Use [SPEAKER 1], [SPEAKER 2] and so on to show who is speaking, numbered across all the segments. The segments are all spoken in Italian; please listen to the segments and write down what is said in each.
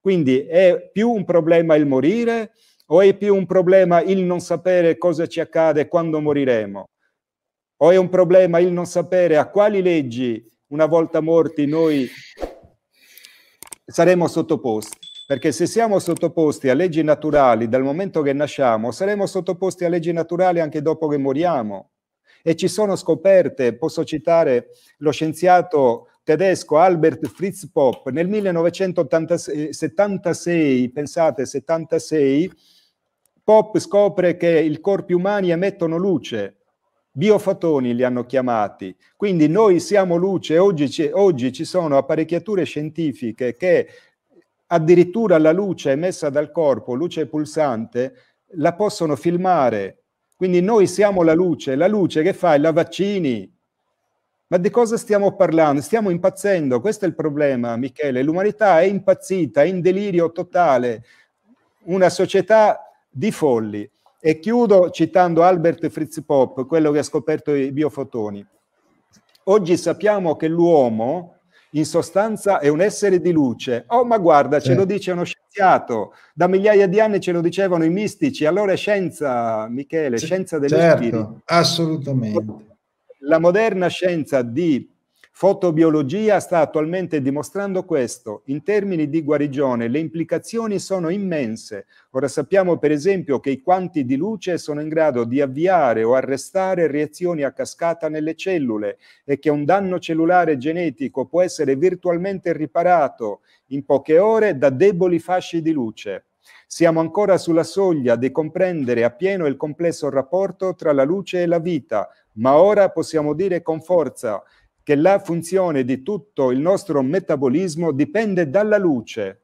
[SPEAKER 1] Quindi è più un problema il morire o è più un problema il non sapere cosa ci accade quando moriremo? O è un problema il non sapere a quali leggi, una volta morti, noi saremo sottoposti? Perché se siamo sottoposti a leggi naturali dal momento che nasciamo, saremo sottoposti a leggi naturali anche dopo che moriamo. E ci sono scoperte, posso citare lo scienziato tedesco Albert Fritz Popp nel 1976, pensate 76, Pop scopre che i corpi umani emettono luce, biofotoni li hanno chiamati, quindi noi siamo luce, oggi oggi ci sono apparecchiature scientifiche che addirittura la luce emessa dal corpo, luce pulsante, la possono filmare, quindi noi siamo la luce, la luce che fa? La vaccini, ma di cosa stiamo parlando? Stiamo impazzendo, questo è il problema, Michele. L'umanità è impazzita, è in delirio totale, una società di folli. E chiudo citando Albert Fritz Pop, quello che ha scoperto i biofotoni. Oggi sappiamo che l'uomo in sostanza è un essere di luce. Oh, ma guarda, ce lo dice uno scienziato. Da migliaia di anni ce lo dicevano i mistici. Allora è scienza, Michele, scienza dello certo, spirito.
[SPEAKER 2] Assolutamente.
[SPEAKER 1] La moderna scienza di Fotobiologia sta attualmente dimostrando questo. In termini di guarigione le implicazioni sono immense. Ora sappiamo per esempio che i quanti di luce sono in grado di avviare o arrestare reazioni a cascata nelle cellule e che un danno cellulare genetico può essere virtualmente riparato in poche ore da deboli fasci di luce. Siamo ancora sulla soglia di comprendere appieno il complesso rapporto tra la luce e la vita, ma ora possiamo dire con forza che la funzione di tutto il nostro metabolismo dipende dalla luce.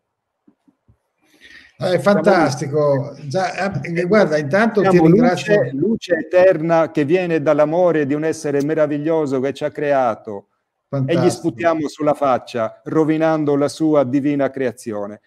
[SPEAKER 2] È fantastico. Già, eh, guarda, intanto ti ringrazio.
[SPEAKER 1] Luce, luce, eterna che viene dall'amore di un essere meraviglioso che ci ha creato fantastico. e gli sputiamo sulla faccia, rovinando la sua divina creazione.